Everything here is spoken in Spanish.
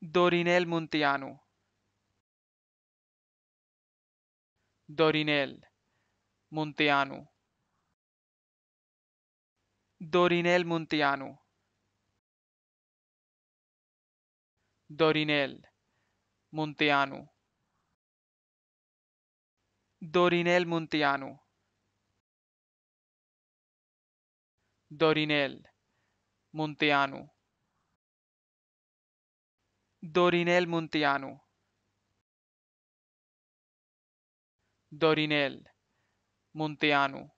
Dorinel Muntiano. Dorinel Muntiano. Dorinel Muntiano. Dorinel Muntiano. Dorinel Muntiano. Dorinel Muntiano. Dorinel Muntianu. Dorinel Muntianu.